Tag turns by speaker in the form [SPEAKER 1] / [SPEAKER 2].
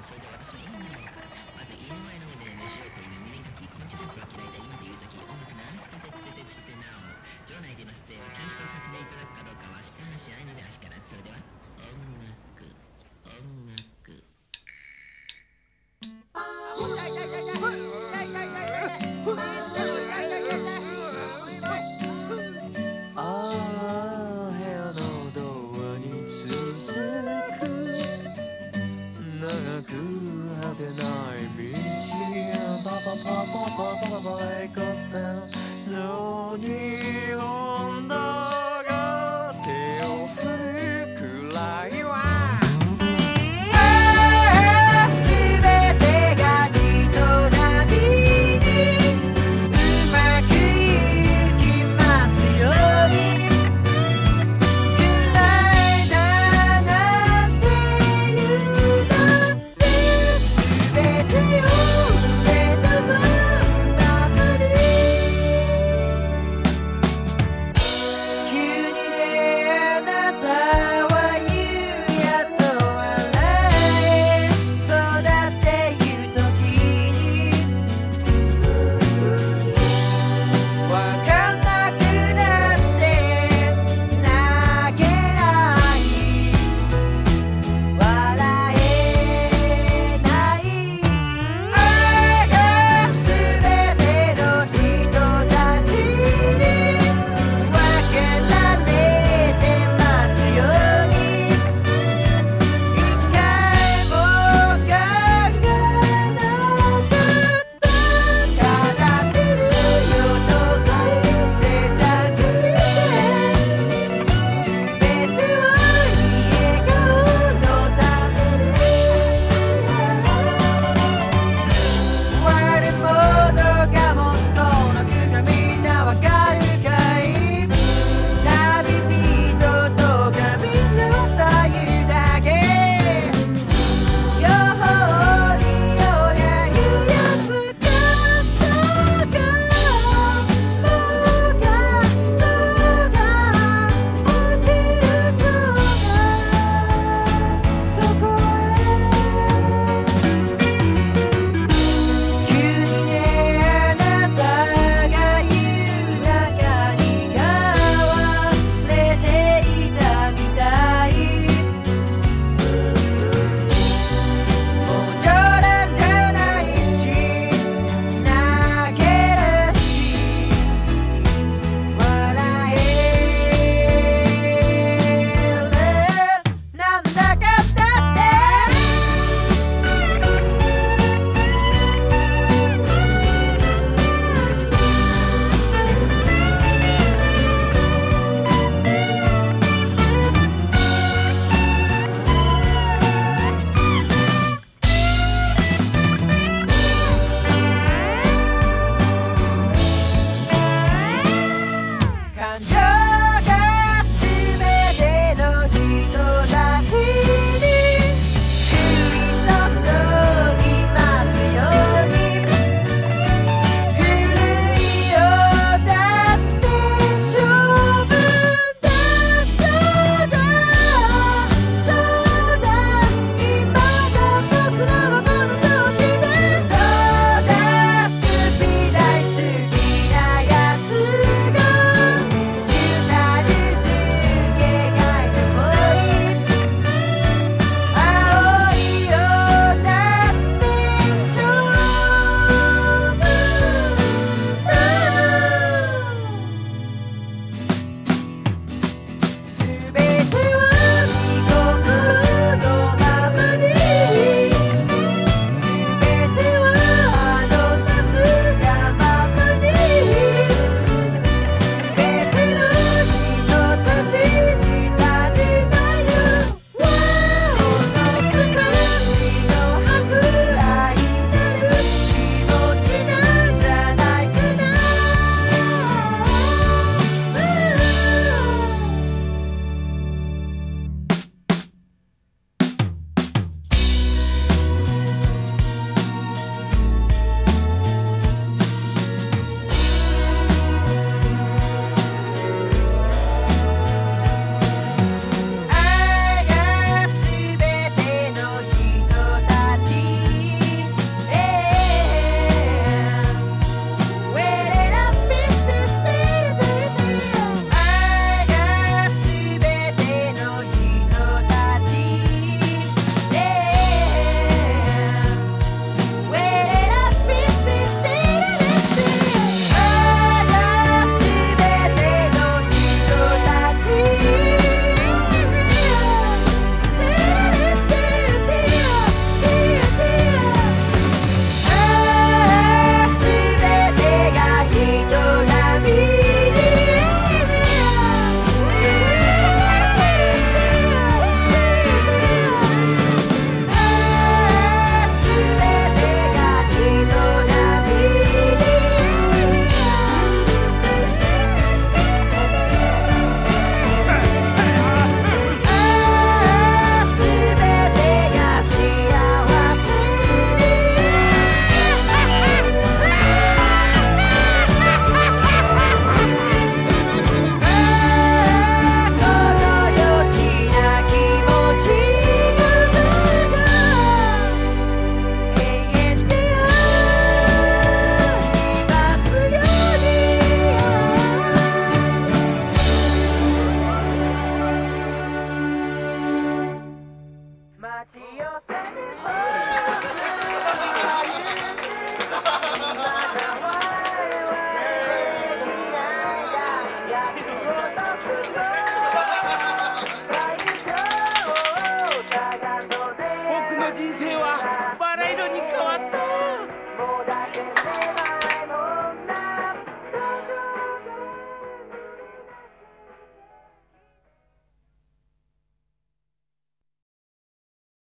[SPEAKER 1] それで私は今なのかまず家の前の上で飯を食い耳にかき昆虫散歩が嫌いだ今で言うとき音楽なん。すててつけてつってなお場内での撮影は禁止とさせていただくかどうかは明日話し合いので足からそれでは音楽音楽